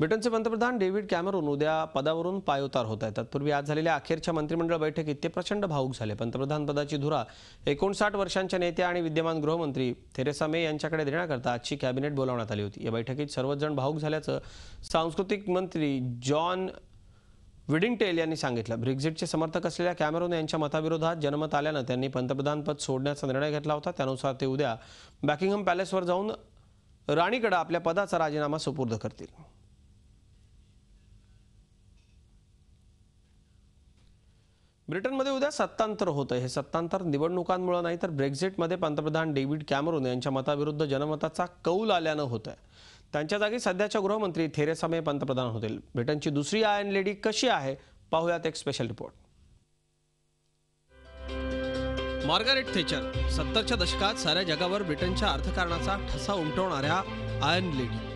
ब्रिटनचे पंतप्रधान David Cameroon उद्या पदावरून पायउतार होत आहेत. तत्पूर्वी आज झालेल्या अखेरच्या मंत्रिमंडळ बैठकीत ते प्रचंड भावूक झाले. पंतप्रधान पदाची धुरा एकोणसाठ वर्षांच्या नेत्या आणि विद्यमान गृहमंत्री थेरेसा मे यांच्याकडे देण्याकरता आजची कॅबिनेट बोलावण्यात आली होती. या बैठकीत सर्वच जण भावूक झाल्याचं सांस्कृतिक मंत्री जॉन विडिंगटेल यांनी सांगितलं. ब्रेक्झिटचे समर्थक असलेल्या कॅमेरोन यांच्या मताविरोधात जनमत आल्यानं त्यांनी पंतप्रधानपद सोडण्याचा निर्णय घेतला होता. त्यानुसार ते उद्या बॅकिंगहम पॅलेसवर जाऊन राणीकडे आपल्या पदाचा राजीनामा सुपूर्द करतील. ब्रिटनमध्ये उद्या सत्तांतर होतं हे सत्तांतर निवडणुकांमुळे नाही तर ब्रेक्झिटमध्ये पंतप्रधान डेव्हिड कॅमरून यांच्या मताविरुद्ध जनमताचा कौल आल्यानं होत आहे त्यांच्या जागी सध्याच्या गृहमंत्री थेरेसा मे पंतप्रधान होतील. ब्रिटनची दुसरी आयन लेडी कशी आहे? पाहूयात एक स्पेशल रिपोर्ट मार्गारेट थेचर सत्तरच्या दशकात साऱ्या जगावर ब्रिटनच्या अर्थकारणाचा ठसा उमटवणाऱ्या आयर्न लेडी.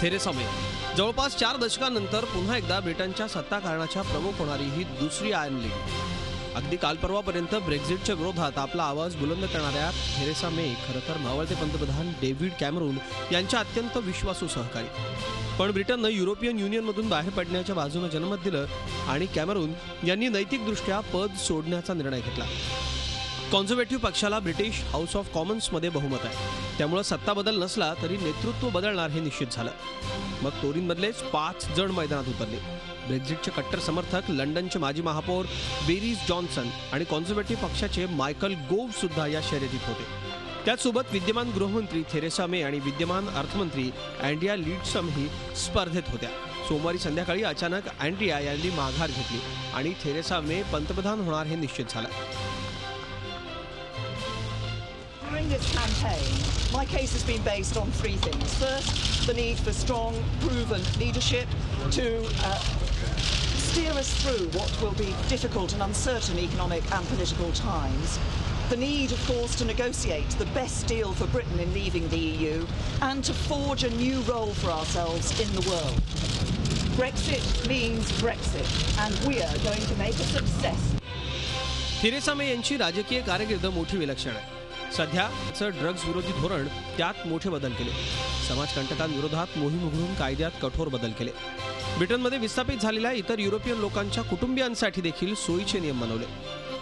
थेरेसा मे जवळपास चार दशकानंतर पुन्हा एकदा ब्रिटनच्या सत्ताकारणाच्या प्रमुख होणारी ही दुसरी आयन लीग अगदी काल परवापर्यंत ब्रेक्झिटच्या विरोधात आपला आवाज बुलंद करणाऱ्या थेरेसा मे खरं तर मावळते पंतप्रधान डेव्हिड कॅमरून यांच्या अत्यंत विश्वासू सहकारी. पण ब्रिटननं युरोपियन युनियनमधून बाहेर पडण्याच्या बाजूनं जनमत दिलं आणि कॅमरून यांनी नैतिकदृष्ट्या पद सोडण्याचा निर्णय घेतला. कॉन्झर्वेटिव्ह पक्षाला ब्रिटिश हाऊस ऑफ कॉमन्समध्ये बहुमत आहे. त्यामुळं सत्ता बदल नसला तरी नेतृत्व बदलणार हे निश्चित झालं. मग टोरींमधलेच पाच जण मैदानात उतरले. ब्रेक्झिटचे कट्टर समर्थक लंडनचे माजी महापौर बेरीज जॉन्सन आणि कॉन्झर्वेटिव्ह पक्षाचे मायकल गोव सुद्धा या शर्यतीत होते. त्याचसोबत विद्यमान गृहमंत्री थेरेसा मे आणि विद्यमान अर्थमंत्री अँड्रिया लीडसम ही स्पर्धेत होत्या. सोमवारी संध्याकाळी अचानक अँड्रिया यांनी माघार घेतली आणि थेरेसा मे पंतप्रधान होणार हे निश्चित झालं. this campaign, my case has been based on three things. First, the need for strong, proven leadership to uh, steer us through what will be difficult and uncertain economic and political times. The need, of course, to negotiate the best deal for Britain in leaving the EU and to forge a new role for ourselves in the world. Brexit means Brexit, and we are going to make a success Theresa May यांची राजकीय कारकीर्द मोठी विलक्षण आहे सध्याचं drugs विरोधी धोरण त्यात मोठे बदल केले. समाजकंटकांविरोधात मोहीम उघडून कायद्यात कठोर बदल केले. ब्रिटनमध्ये विस्थापित झालेल्या इतर युरोपियन लोकांच्या कुटुंबियांसाठी देखील सोयीचे नियम बनवले.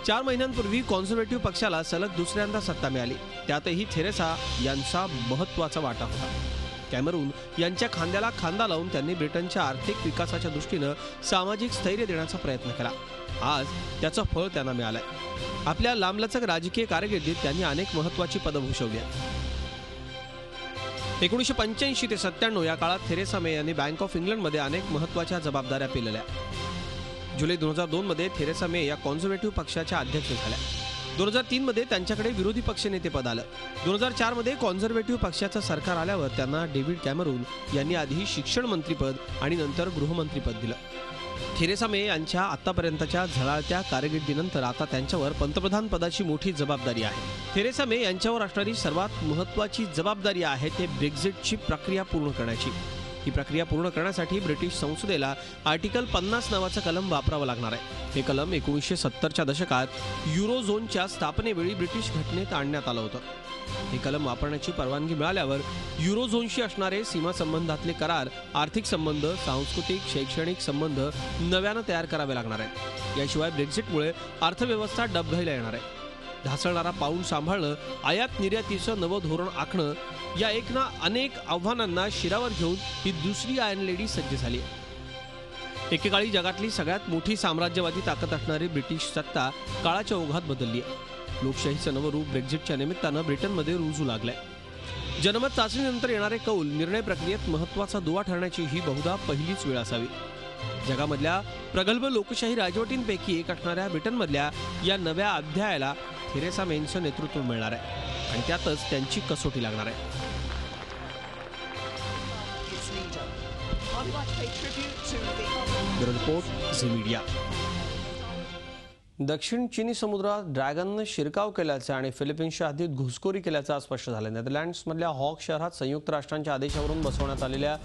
चार महिन्यांपूर्वी कॉन्झर्वेटिव्ह पक्षाला सलग दुसऱ्यांदा सत्ता मिळाली. त्यातही थेरेसा यांचा महत्त्वाचा वाटा होता. कॅमेरून यांच्या खांद्याला खांदा लावून त्यांनी ब्रिटनच्या आर्थिक विकासाच्या दृष्टीनं सामाजिक स्थैर्य देण्याचा प्रयत्न केला. आज त्याचं फळ त्यांना मिळालंय. आपल्या लांबलचक राजकीय कारकिर्दीत त्यांनी अनेक महत्त्वाची पदं भूषवली आहेत. एकोणीसशे पंच्याऐंशी ते सत्त्याण्णव या काळात थेरेसा मे यांनी बँक ऑफ इंग्लंडमध्ये अनेक महत्त्वाच्या जबाबदाऱ्या पेलल्या. जुलै दोन हजार दोनमध्ये थेरेसा मे या कॉन्झर्वेटिव्ह पक्षाच्या अध्यक्ष झाल्या. दोन हजार तीनमध्ये त्यांच्याकडे विरोधी पक्षनेतेपद आलं. दोन हजार चारमध्ये कॉन्झर्वेटिव्ह पक्षाचं सरकार आल्यावर त्यांना डेव्हिड कॅमरून यांनी आधी शिक्षण मंत्रीपद आणि नंतर गृहमंत्रीपद दिलं. थेरेसा मे यांच्या आतापर्यंतच्या झळाळत्या कारकिर्दीनंतर आता त्यांच्यावर पंतप्रधान पदाची मोठी जबाबदारी आहे. थेरेसा मे यांच्यावर असणारी सर्वात महत्त्वाची जबाबदारी आहे ते ब्रेक्झिटची प्रक्रिया पूर्ण करण्याची. ही प्रक्रिया पूर्ण करण्यासाठी ब्रिटिश संसदेला आर्टिकल पन्नास नावाचं कलम वापरावं लागणार आहे. हे कलम एकोणीसशे सत्तरच्या दशकात युरो झोनच्या स्थापनेवेळी ब्रिटिश घटनेत आणण्यात आलं होतं. हे कलम वापरण्याची परवानगी मिळाल्यावर युरो झोनशी असणारे सीमा संबंधातले करार आर्थिक संबंध सांस्कृतिक शैक्षणिक संबंध नव्यानं तयार करावे लागणार आहेत. याशिवाय ब्रेक्झिटमुळे अर्थव्यवस्था डबघाईला येणार आहे. ढासळणारा पाऊल सांभाळणं आयात निर्यातीचं नवं धोरण आखणं या एक ना अनेक आव्हानांना शिरावर घेऊन ही दुसरी आयन लेडी सज्ज झाली आहे. एकेकाळी जगातली सगळ्यात मोठी साम्राज्यवादी ताकद असणारी ब्रिटिश सत्ता काळाच्या ओघात बदलली आहे. लोकशाहीचं नवं रूप ब्रेक्झिटच्या निमित्तानं ब्रिटनमध्ये रुजू लागलंय. जनमत चाचणीनंतर येणारे कौल निर्णय प्रक्रियेत महत्त्वाचा दुवा ठरण्याची ही बहुधा पहिलीच वेळ असावी. जगामधल्या प्रगल्भ लोकशाही राजवटींपैकी एक असणाऱ्या ब्रिटनमधल्या या नव्या अध्यायाला थेरेसा मेनचं नेतृत्व मिळणार आहे आणि त्यातच त्यांची कसोटी लागणार आहे. रिपोर्ट झी मीडिया. दक्षिण चिनी समुद्रात ड्रॅगननं शिरकाव केल्याचं आणि फिलिपिन्सच्या हद्दीत घुसखोरी केल्याचं स्पष्ट झालं नेदरलँड्समधल्या हॉक शहरात संयुक्त राष्ट्रांच्या आदेशावरून बसवण्यात आलेल्या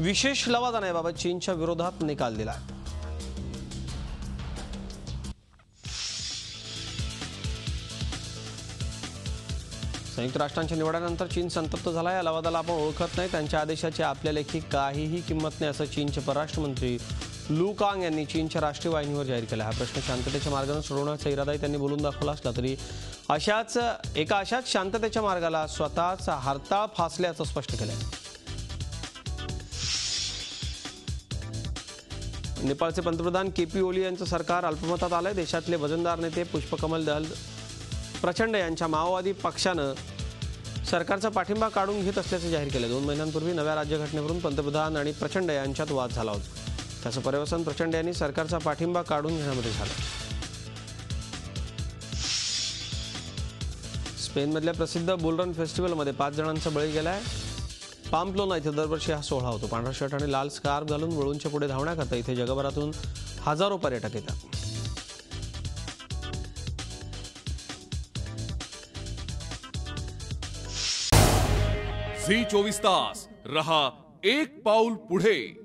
विशेष लवादानाबाबत चीनच्या विरोधात निकाल दिला संयुक्त राष्ट्रांच्या निवड्यानंतर चीन संतप्त झाला या लवादाला आपण ओळखत नाही. त्यांच्या आदेशाची आपल्या लेखी काहीही किंमत नाही असं चीनचे परराष्ट्र मंत्री लू कांग यांनी चीनच्या राष्ट्रीय वाहिनीवर जाहीर केला. हा प्रश्न शांततेच्या मार्गाने सोडवण्याचा इरादाही त्यांनी बोलून दाखवला असला तरी अशाच एका अशाच शांततेच्या मार्गाला स्वतःच हरताळ फासल्याचं स्पष्ट केलं नेपाळचे पंतप्रधान के पी ओली यांचं सरकार अल्पमतात आलंय. देशातले वजनदार नेते पुष्पकमल दहल प्रचंड यांच्या माओवादी पक्षानं सरकारचा पाठिंबा काढून घेत असल्याचं जाहीर केलं दोन महिन्यांपूर्वी नव्या राज्यघटनेवरून पंतप्रधान आणि प्रचंड यांच्यात वाद झाला होता. त्याचं पर्यवसन प्रचंड यांनी सरकारचा पाठिंबा काढून घेण्यामध्ये झालं. स्पेनमधल्या प्रसिद्ध बुलरन फेस्टिवलमध्ये पाच जणांचा बळी गेलाय. पाम्प्लोना इथे दरवर्षी हा सोहळा होतो. पांढरा शर्ट आणि लाल स्कार्फ घालून वळूंच्या पुढे धावण्याकरता इथे जगभरातून हजारो पर्यटक येतात. झी चोवीस तास रहा एक पाऊल पुढे.